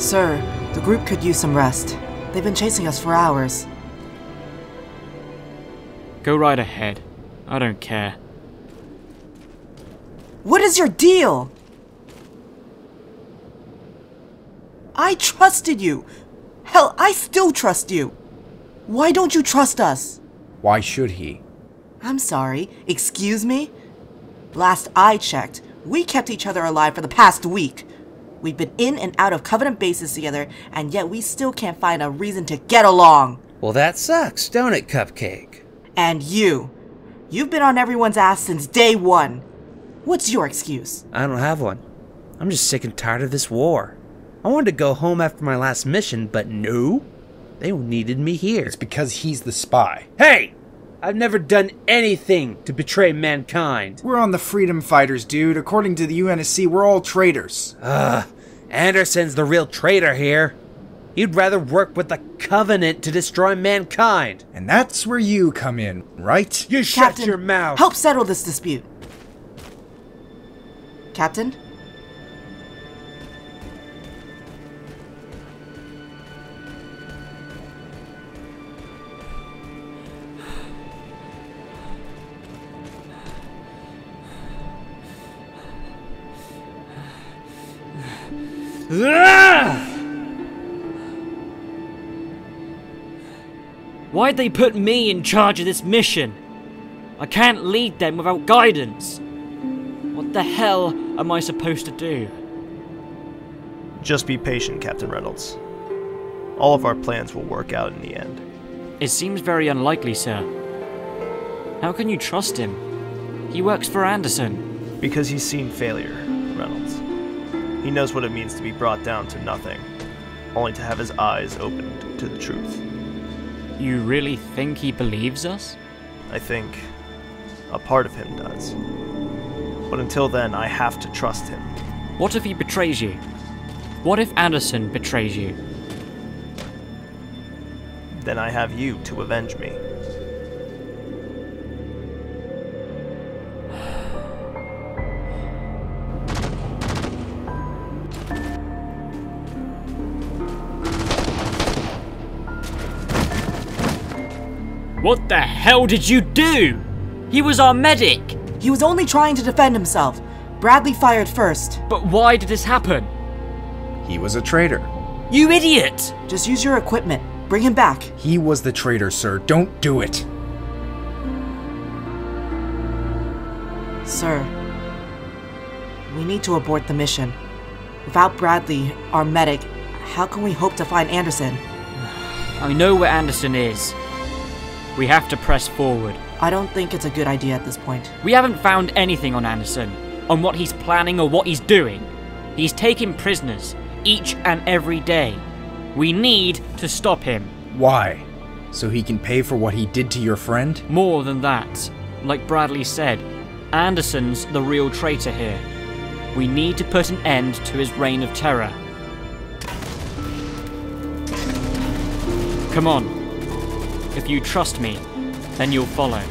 Sir, the group could use some rest. They've been chasing us for hours. Go right ahead. I don't care. What is your deal? I trusted you. Hell, I still trust you. Why don't you trust us? Why should he? I'm sorry, excuse me? Last I checked, we kept each other alive for the past week. We've been in and out of Covenant bases together, and yet we still can't find a reason to get along. Well, that sucks, don't it, Cupcake? And you. You've been on everyone's ass since day one. What's your excuse? I don't have one. I'm just sick and tired of this war. I wanted to go home after my last mission, but no. They needed me here. It's because he's the spy. Hey! I've never done anything to betray mankind. We're on the freedom fighters, dude. According to the UNSC, we're all traitors. Ugh. Anderson's the real traitor here. He'd rather work with the Covenant to destroy mankind. And that's where you come in, right? You shut Captain, your mouth. Help settle this dispute. Captain? Why'd they put me in charge of this mission? I can't lead them without guidance. What the hell am I supposed to do? Just be patient, Captain Reynolds. All of our plans will work out in the end. It seems very unlikely, sir. How can you trust him? He works for Anderson. Because he's seen failure, Reynolds. He knows what it means to be brought down to nothing, only to have his eyes opened to the truth. You really think he believes us? I think a part of him does. But until then, I have to trust him. What if he betrays you? What if Anderson betrays you? Then I have you to avenge me. What the hell did you do? He was our medic! He was only trying to defend himself. Bradley fired first. But why did this happen? He was a traitor. You idiot! Just use your equipment. Bring him back. He was the traitor, sir. Don't do it. Sir, we need to abort the mission. Without Bradley, our medic, how can we hope to find Anderson? I know where Anderson is. We have to press forward. I don't think it's a good idea at this point. We haven't found anything on Anderson, on what he's planning or what he's doing. He's taking prisoners, each and every day. We need to stop him. Why? So he can pay for what he did to your friend? More than that, like Bradley said, Anderson's the real traitor here. We need to put an end to his reign of terror. Come on. If you trust me, then you'll follow.